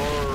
Whoa.